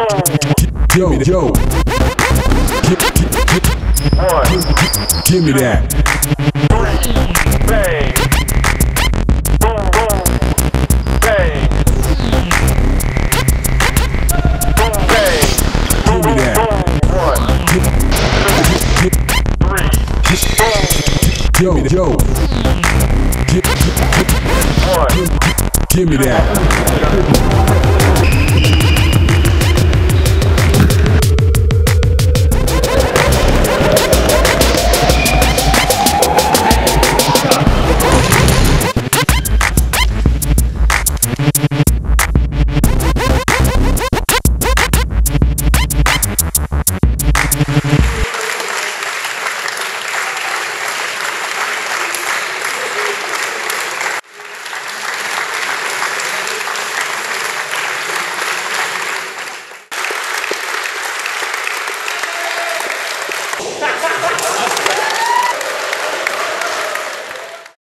It, yo. Give, me that. bang. Boom, boom, bang. Boom, bang. Give me that. Yo, yo. Give me that.